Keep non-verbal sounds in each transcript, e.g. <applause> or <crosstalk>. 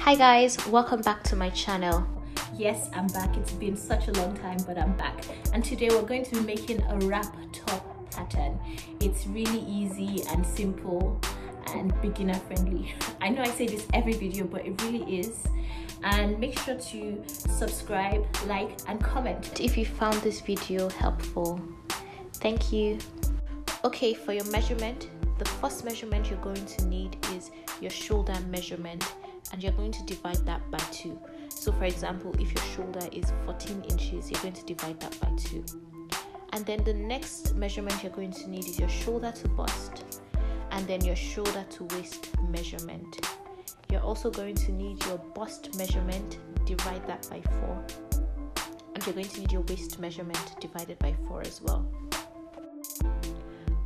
Hi guys, welcome back to my channel. Yes, I'm back. It's been such a long time, but I'm back. And today we're going to be making a wrap top pattern. It's really easy and simple and beginner friendly. <laughs> I know I say this every video, but it really is. And make sure to subscribe, like, and comment. If you found this video helpful, thank you. Okay, for your measurement, the first measurement you're going to need is your shoulder measurement and you're going to divide that by 2. So for example, if your shoulder is 14 inches, you're going to divide that by 2. And then the next measurement you're going to need is your shoulder to bust and then your shoulder to waist measurement. You're also going to need your bust measurement, divide that by 4. And you're going to need your waist measurement divided by 4 as well.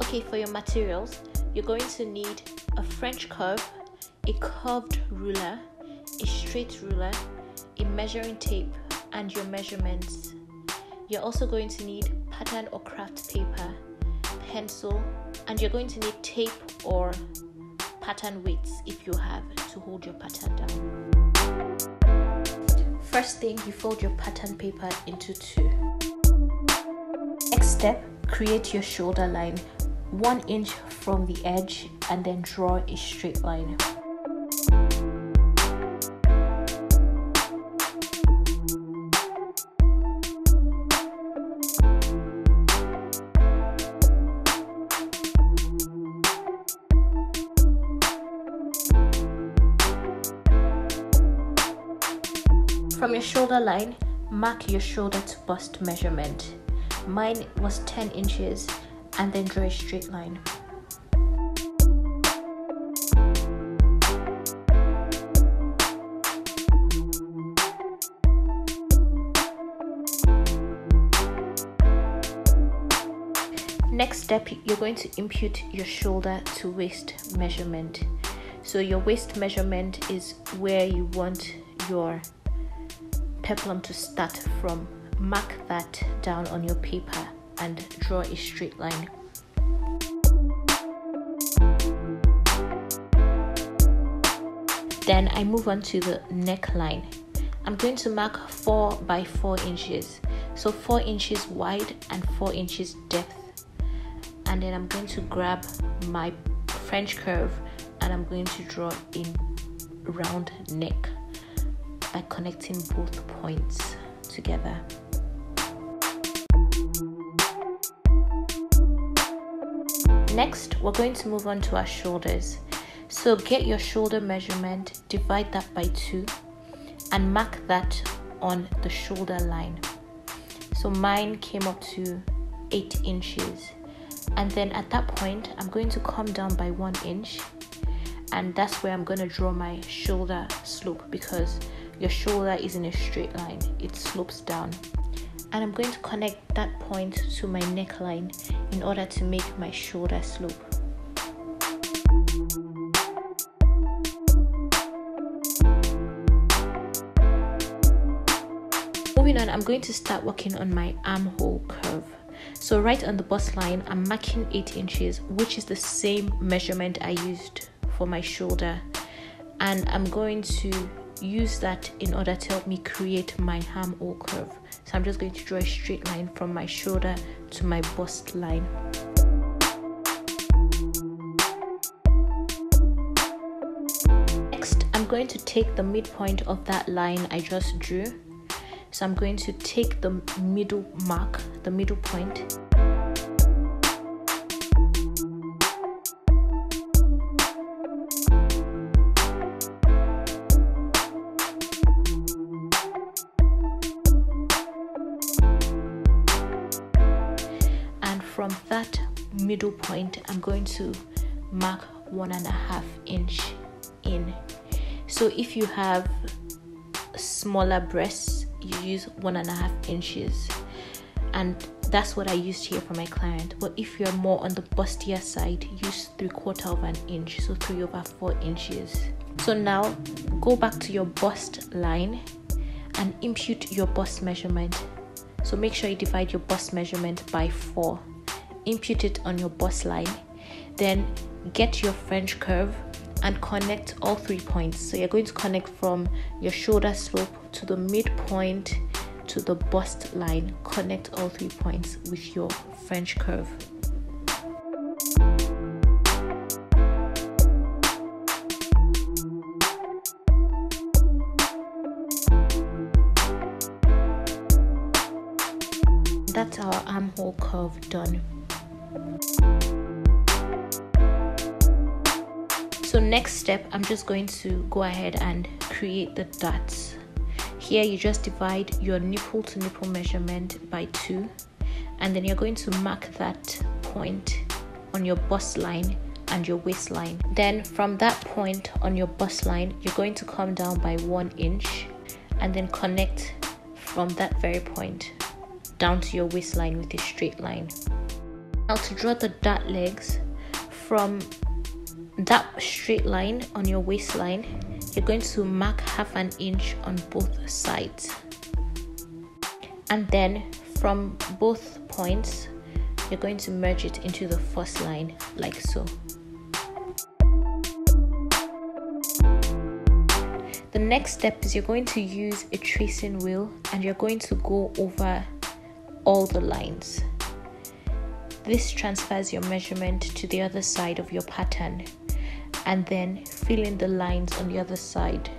Okay, for your materials, you're going to need a French curve a curved ruler, a straight ruler, a measuring tape, and your measurements. You're also going to need pattern or craft paper, pencil, and you're going to need tape or pattern weights if you have to hold your pattern down. First thing, you fold your pattern paper into two. Next step, create your shoulder line one inch from the edge and then draw a straight line. From your shoulder line, mark your shoulder to bust measurement. Mine was 10 inches and then draw a straight line. Next step, you're going to impute your shoulder to waist measurement. So your waist measurement is where you want your peplum to start from. Mark that down on your paper and draw a straight line. Then I move on to the neckline. I'm going to mark 4 by 4 inches. So 4 inches wide and 4 inches depth. And then I'm going to grab my French curve and I'm going to draw a round neck by connecting both points together. Next, we're going to move on to our shoulders. So get your shoulder measurement, divide that by 2 and mark that on the shoulder line. So mine came up to 8 inches. And then at that point, I'm going to come down by 1 inch and that's where I'm going to draw my shoulder slope because your shoulder is in a straight line, it slopes down. And I'm going to connect that point to my neckline in order to make my shoulder slope. Moving on, I'm going to start working on my armhole curve. So right on the bust line, I'm marking 8 inches, which is the same measurement I used for my shoulder. And I'm going to use that in order to help me create my armhole curve. So I'm just going to draw a straight line from my shoulder to my bust line. Next, I'm going to take the midpoint of that line I just drew. So I'm going to take the middle mark, the middle point, middle point i'm going to mark one and a half inch in. So if you have smaller breasts you use one and a half inches. And that's what i used here for my client. But if you're more on the bustier side use three quarter of an inch so three over four inches. So now go back to your bust line and impute your bust measurement. So make sure you divide your bust measurement by four impute it on your bust line then get your french curve and connect all three points. So you're going to connect from your shoulder slope to the midpoint to the bust line. Connect all three points with your French curve. That's our armhole curve done. So next step, I'm just going to go ahead and create the darts. Here you just divide your nipple to nipple measurement by 2 and then you're going to mark that point on your bust line and your waistline. Then from that point on your bust line, you're going to come down by 1 inch and then connect from that very point down to your waistline with a straight line. Now to draw the dart legs from that straight line on your waistline, you're going to mark half an inch on both sides. And then from both points, you're going to merge it into the first line like so. The next step is you're going to use a tracing wheel and you're going to go over all the lines. This transfers your measurement to the other side of your pattern and then fill in the lines on the other side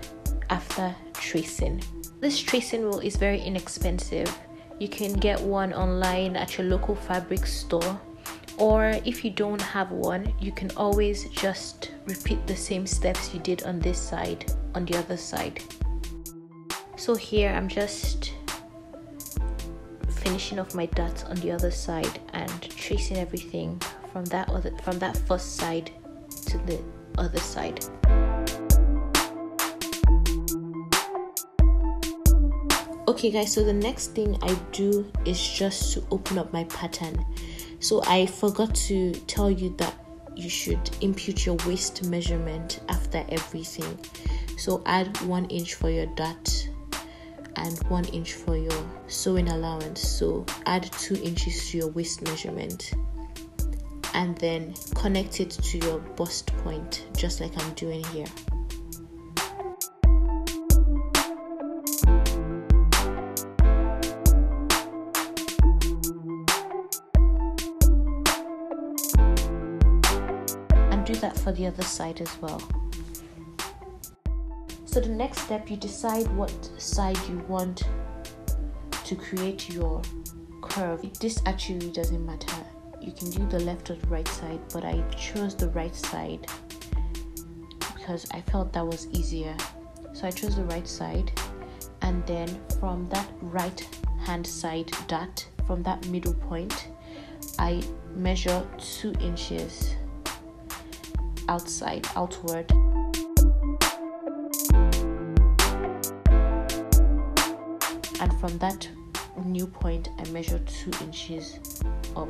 after tracing. This tracing wheel is very inexpensive. You can get one online at your local fabric store or if you don't have one, you can always just repeat the same steps you did on this side on the other side. So here I'm just finishing off my darts on the other side and tracing everything from that other from that first side to the other side. Okay guys, so the next thing I do is just to open up my pattern. So I forgot to tell you that you should impute your waist measurement after everything. So add one inch for your dart and one inch for your sewing allowance. So add two inches to your waist measurement and then connect it to your bust point just like I'm doing here. And do that for the other side as well. So the next step you decide what side you want to create your curve. This actually doesn't matter you can do the left or the right side, but I chose the right side because I felt that was easier. So I chose the right side, and then from that right hand side dot, from that middle point, I measure two inches outside, outward. From that new point, I measure two inches up.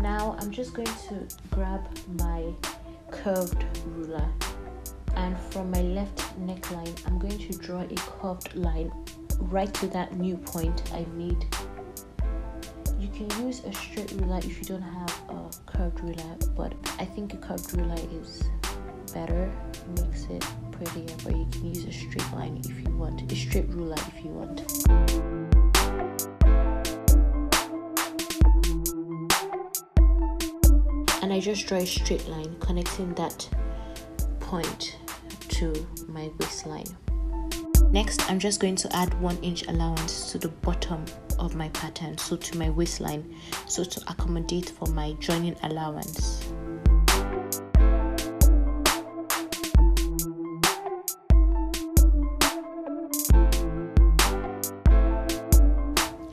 Now I'm just going to grab my curved ruler and from my left neckline I'm going to draw a curved line right to that new point I made can use a straight ruler if you don't have a curved ruler but I think a curved ruler is better It makes it prettier but you can use a straight line if you want a straight ruler if you want. And I just draw a straight line connecting that point to my waistline next I'm just going to add one inch allowance to the bottom of my pattern so to my waistline so to accommodate for my joining allowance.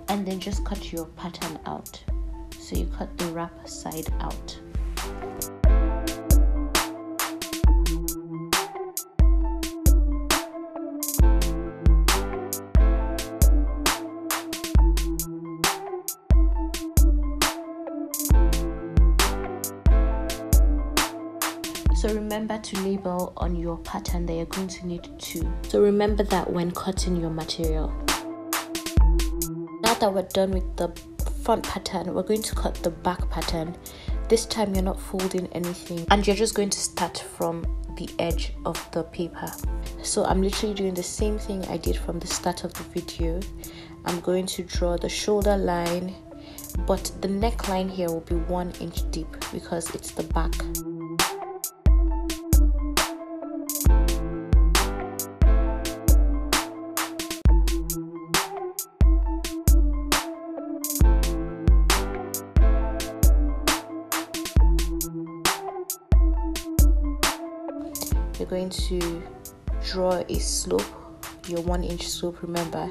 And then just cut your pattern out. So you cut the wrap side out So remember to label on your pattern that you're going to need two. So remember that when cutting your material. Now that we're done with the front pattern, we're going to cut the back pattern. This time you're not folding anything and you're just going to start from the edge of the paper. So I'm literally doing the same thing I did from the start of the video. I'm going to draw the shoulder line but the neckline here will be one inch deep because it's the back. You're going to draw a slope, your one inch slope, remember?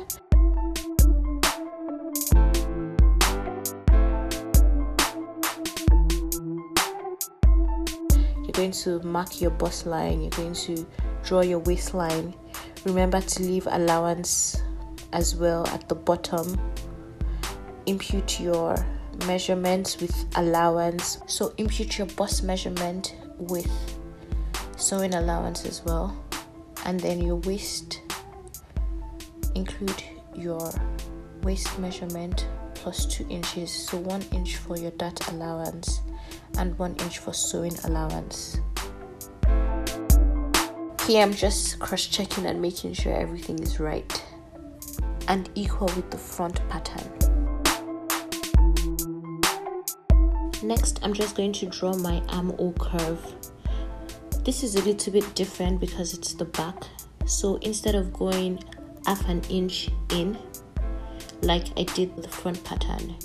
You're going to mark your bust line. You're going to draw your waistline. Remember to leave allowance as well at the bottom. Impute your measurements with allowance. So impute your bust measurement with sewing allowance as well and then your waist include your waist measurement plus two inches so one inch for your dart allowance and 1 inch for sewing allowance. Here I'm just cross checking and making sure everything is right and equal with the front pattern. Next I'm just going to draw my armhole curve. This is a little bit different because it's the back. So instead of going half an inch in like I did the front pattern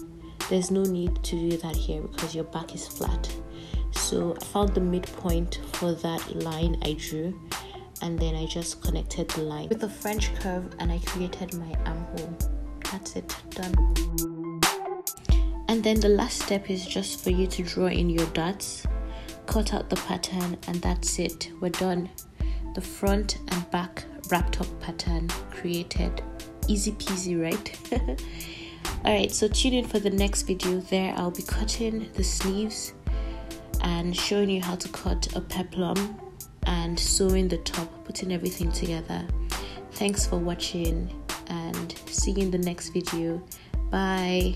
there's no need to do that here because your back is flat. So I found the midpoint for that line I drew and then I just connected the line with a French curve and I created my armhole. That's it done. And then the last step is just for you to draw in your darts cut out the pattern and that's it we're done the front and back wrapped up pattern created easy peasy right <laughs> Alright, so tune in for the next video. There, I'll be cutting the sleeves and showing you how to cut a peplum and sewing the top, putting everything together. Thanks for watching and see you in the next video. Bye.